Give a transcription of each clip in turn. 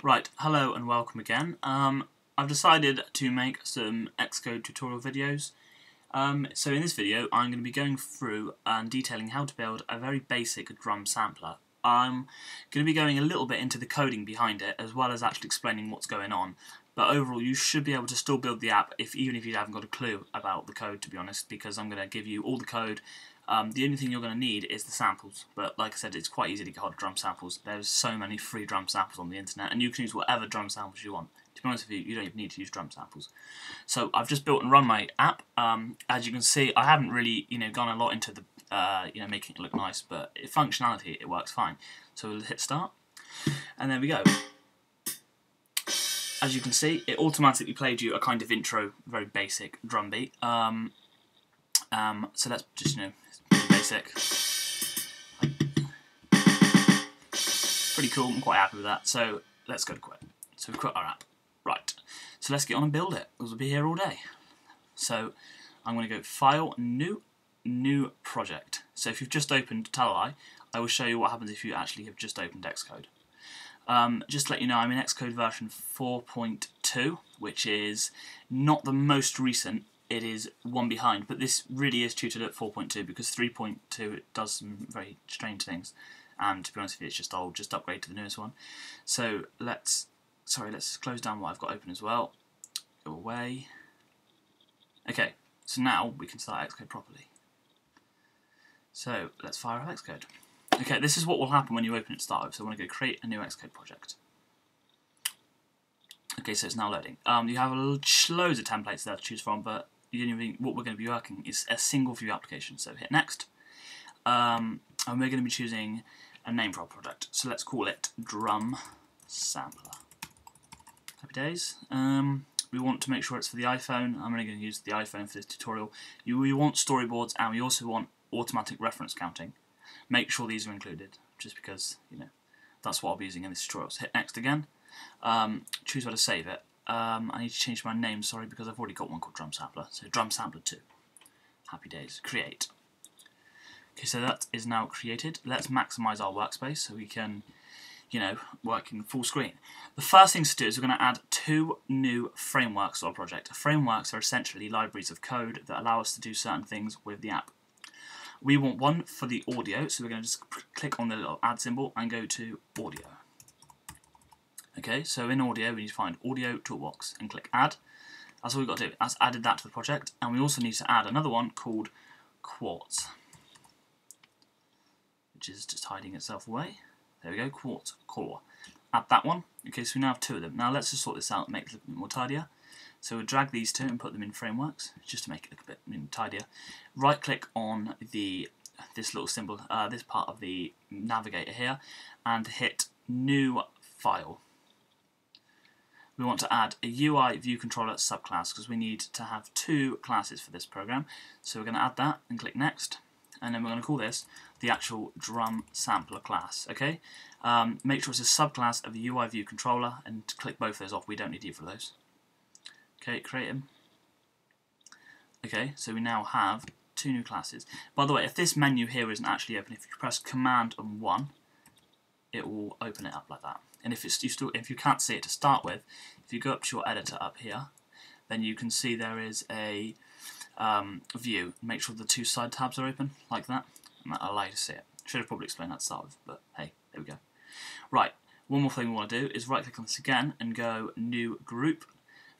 Right, hello and welcome again. Um, I've decided to make some Xcode tutorial videos. Um, so in this video I'm going to be going through and detailing how to build a very basic drum sampler. I'm going to be going a little bit into the coding behind it as well as actually explaining what's going on. But overall you should be able to still build the app if even if you haven't got a clue about the code to be honest because I'm going to give you all the code um, the only thing you're going to need is the samples, but like I said, it's quite easy to get hold of drum samples. There's so many free drum samples on the internet, and you can use whatever drum samples you want. To be honest with you, you don't even need to use drum samples. So I've just built and run my app. Um, as you can see, I haven't really, you know, gone a lot into the, uh, you know, making it look nice, but functionality, it works fine. So we'll hit start, and there we go. As you can see, it automatically played you a kind of intro, very basic drum beat. Um, um, so let's just, you know, basic. Pretty cool, I'm quite happy with that. So let's go to quit. So we've quit our app. Right, so let's get on and build it, we'll be here all day. So I'm going to go File, New, New Project. So if you've just opened Talai, I will show you what happens if you actually have just opened Xcode. Um, just to let you know, I'm in Xcode version 4.2, which is not the most recent it is one behind, but this really is tutored at 4.2 because 3.2 does some very strange things, and to be honest with you, it's just old. Just upgrade to the newest one. So let's, sorry, let's close down what I've got open as well. Go away. Okay, so now we can start Xcode properly. So let's fire up Xcode. Okay, this is what will happen when you open it start with. So I want to go create a new Xcode project. Okay, so it's now loading. Um, you have loads of templates there to choose from, but what we're going to be working is a single view application. So hit next, um, and we're going to be choosing a name for our product. So let's call it Drum Sampler. Happy days. Um, we want to make sure it's for the iPhone. I'm only going to use the iPhone for this tutorial. You, we want storyboards and we also want automatic reference counting. Make sure these are included, just because you know that's what I'll be using in this tutorial. So hit next again. Um, choose where to save it. Um, I need to change my name, sorry, because I've already got one called Drum Sampler. So Drum Sampler 2. Happy days. Create. Okay, so that is now created. Let's maximize our workspace so we can, you know, work in full screen. The first thing to do is we're going to add two new frameworks to our project. Frameworks are essentially libraries of code that allow us to do certain things with the app. We want one for the audio, so we're going to just click on the little add symbol and go to audio. Okay, so in audio we need to find audio toolbox and click add. That's all we've got to do. That's added that to the project and we also need to add another one called quartz which is just hiding itself away. There we go, quartz core. Add that one. Okay, so we now have two of them. Now let's just sort this out and make it a bit more tidier. So we'll drag these two and put them in frameworks just to make it look a bit tidier. Right click on the this little symbol, uh, this part of the navigator here, and hit new file we want to add a UI view controller subclass because we need to have two classes for this program. So we're going to add that and click next and then we're going to call this the actual drum sampler class. Okay, um, make sure it's a subclass of the UI view controller and click both of those off. We don't need either of those. Okay, create them. Okay, so we now have two new classes. By the way, if this menu here isn't actually open, if you press Command and 1, it will open it up like that. And if it's you still if you can't see it to start with, if you go up to your editor up here, then you can see there is a um, view. Make sure the two side tabs are open like that, and that'll allow you to see it. Should have probably explained that to start with, but hey, there we go. Right, one more thing we want to do is right click on this again and go new group,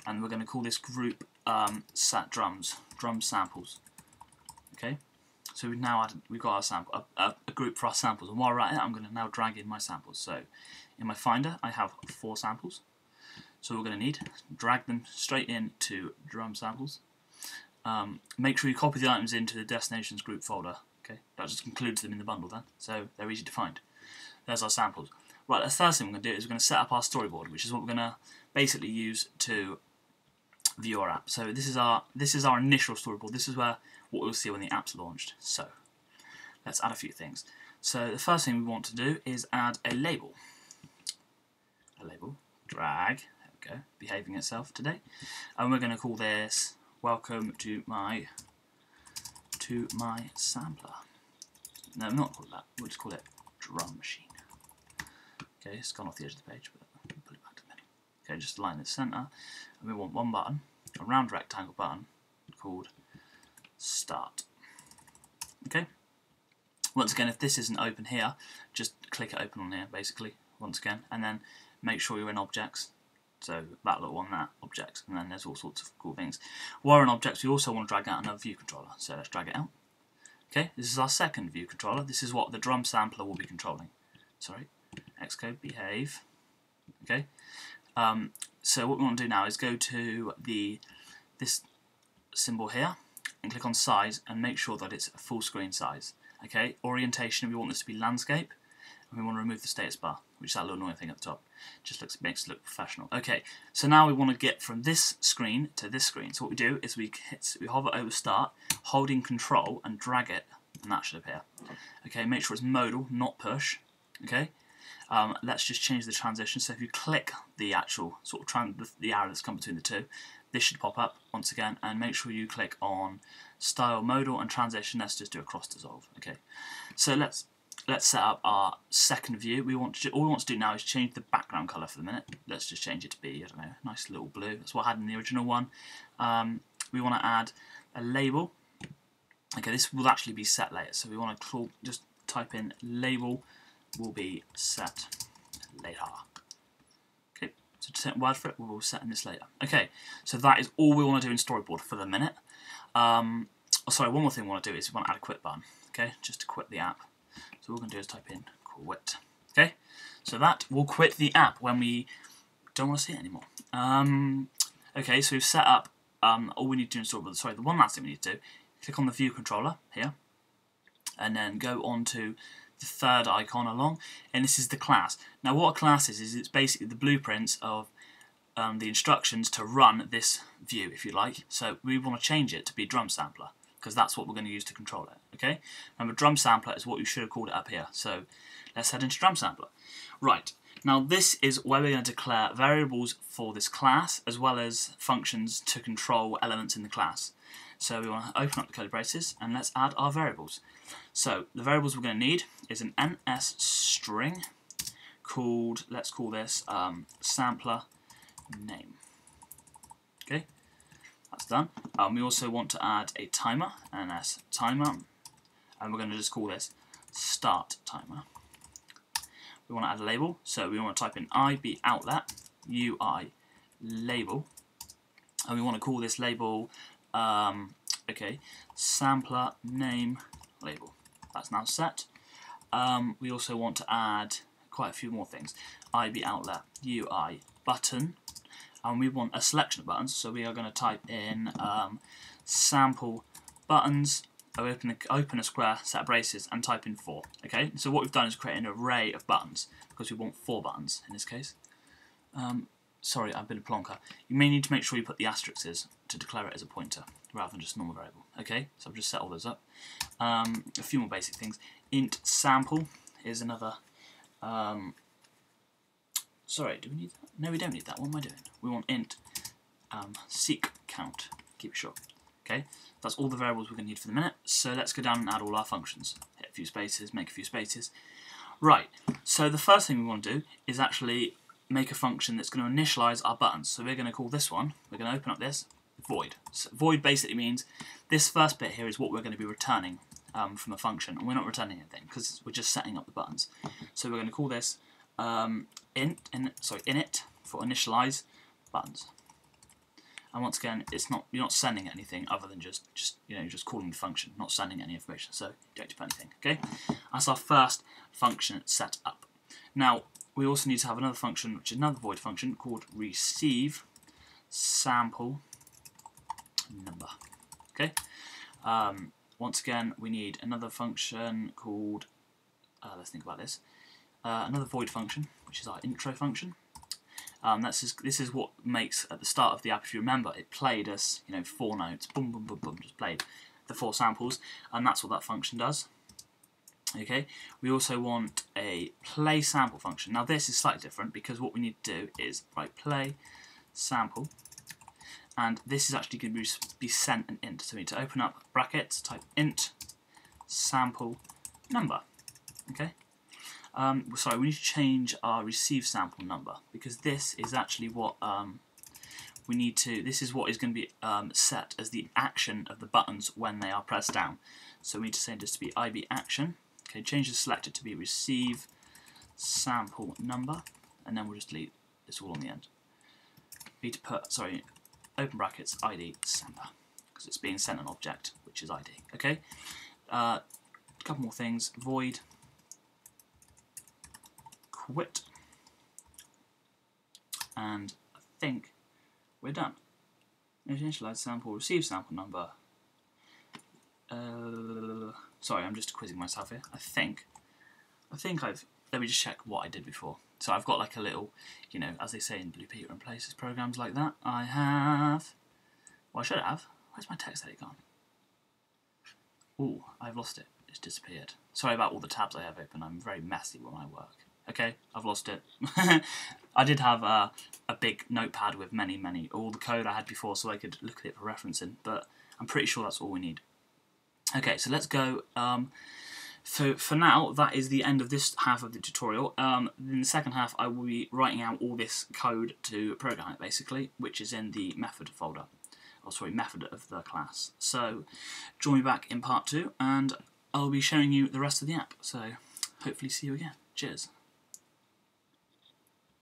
and we're going to call this group um, sat drums, drum samples. Okay, so we've now added, we've got our sample, a, a, group for our samples, and while we're at it, I'm going to now drag in my samples. So in my Finder, I have four samples. So we're going to need drag them straight into drum samples. Um, make sure you copy the items into the destinations group folder. Okay, that just includes them in the bundle then, so they're easy to find. There's our samples. Right, the first thing we're going to do is we're going to set up our storyboard, which is what we're going to basically use to view our app. So this is our this is our initial storyboard. This is where what we'll see when the app's launched. So let's add a few things. So the first thing we want to do is add a label. A label, drag, there we go, behaving itself today. And we're going to call this welcome to my to my sampler. No, not call that. We'll just call it drum machine. Okay, it's gone off the edge of the page, but it back Okay, just align the center, and we want one button, a round rectangle button called Start. Okay. Once again, if this isn't open here, just click it open on here, basically, once again, and then make sure you're in Objects. So that little one, that Objects, and then there's all sorts of cool things. While in Objects, we also want to drag out another view controller. So let's drag it out. Okay, this is our second view controller. This is what the drum sampler will be controlling. Sorry, Xcode behave. Okay, um, so what we want to do now is go to the this symbol here and click on size and make sure that it's a full screen size. Okay, orientation, we want this to be landscape and we want to remove the status bar, which is that little annoying thing at the top. Just looks makes it look professional. Okay, so now we want to get from this screen to this screen. So what we do is we hit, we hover over start, holding control and drag it, and that should appear. Okay, make sure it's modal, not push. Okay, um, let's just change the transition. So if you click the actual sort of the, the arrow that's come between the two, this should pop up once again, and make sure you click on style modal and transition. Let's just do a cross dissolve. Okay, so let's let's set up our second view. We want to all we want to do now is change the background color for the minute. Let's just change it to be I don't know, nice little blue. That's what I had in the original one. Um, we want to add a label. Okay, this will actually be set later, so we want to call, just type in label will be set later. Okay, so to set word for it, we will set in this later. Okay, so that is all we want to do in storyboard for the minute. Um, oh, sorry, one more thing we want to do is we want to add a quit button. Okay, just to quit the app. So what we're going to do is type in quit. Okay, so that will quit the app when we don't want to see it anymore. Um, okay, so we've set up um, all we need to do in storyboard. Sorry, the one last thing we need to do, click on the view controller here, and then go on to the third icon along, and this is the class. Now what a class is, is it's basically the blueprints of um, the instructions to run this view, if you like. So we want to change it to be drum sampler, because that's what we're going to use to control it, okay? Remember, drum sampler is what you should have called it up here. So let's head into drum sampler. Right, now this is where we're going to declare variables for this class, as well as functions to control elements in the class. So we want to open up the curly braces and let's add our variables. So the variables we're going to need is an ns string called, let's call this um, sampler name. Okay, that's done. Um, we also want to add a timer, ns timer, and we're going to just call this start timer. We want to add a label, so we want to type in ib outlet ui label, and we want to call this label um, okay, sampler name label. That's now set. Um, we also want to add quite a few more things. IB outlet UI button, and we want a selection of buttons. So we are going to type in um, sample buttons. Open a, open a square set braces and type in four. Okay, so what we've done is create an array of buttons because we want four buttons in this case. Um, sorry, I've been a plonker. You may need to make sure you put the asterisks to declare it as a pointer rather than just normal variable. Okay, so I've just set all those up. Um, a few more basic things. Int sample is another. Um, sorry, do we need that? No, we don't need that. What am I doing? We want int um, seek count. Keep it short. Okay, that's all the variables we're going to need for the minute. So let's go down and add all our functions. Hit a few spaces, make a few spaces. Right, so the first thing we want to do is actually make a function that's going to initialize our buttons. So we're going to call this one, we're going to open up this, void. So void basically means this first bit here is what we're going to be returning um, from a function, and we're not returning anything because we're just setting up the buttons. So we're going to call this um, int, in, sorry, init for initialize buttons. And once again, it's not you're not sending anything other than just just you know just calling the function, not sending any information. So don't put anything. Okay, that's our first function set up. Now we also need to have another function, which is another void function called receive sample. Okay. Um, once again, we need another function called. Uh, let's think about this. Uh, another void function, which is our intro function. Um, that's just, this is what makes at the start of the app. If you remember, it played us, you know, four notes, boom, boom, boom, boom, just played the four samples, and that's what that function does. Okay, we also want a play sample function. Now this is slightly different because what we need to do is write play sample and this is actually going to be sent an int. So we need to open up brackets, type int sample number. Okay. Um, sorry, we need to change our receive sample number because this is actually what um, we need to. This is what is going to be um, set as the action of the buttons when they are pressed down. So we need to change this to be IB action. Okay, change the selector to be receive sample number, and then we'll just delete this all on the end. Be to put sorry, open brackets ID sender because it's being sent an object which is ID. Okay, uh, a couple more things. Void quit, and I think we're done. Initialize sample, receive sample number. Uh, sorry, I'm just quizzing myself here. I think, I think I've. Let me just check what I did before. So I've got like a little, you know, as they say in Blue Peter and Places programs like that. I have. Well, I should have. Where's my text edit gone? Ooh, I've lost it. It's disappeared. Sorry about all the tabs I have open. I'm very messy with my work. Okay, I've lost it. I did have uh, a big notepad with many, many, all the code I had before so I could look at it for referencing, but I'm pretty sure that's all we need. Okay, so let's go. Um, for, for now, that is the end of this half of the tutorial. Um, in the second half, I will be writing out all this code to program it, basically, which is in the method folder. Oh, sorry, method of the class. So, join me back in part two, and I'll be showing you the rest of the app. So, hopefully see you again. Cheers.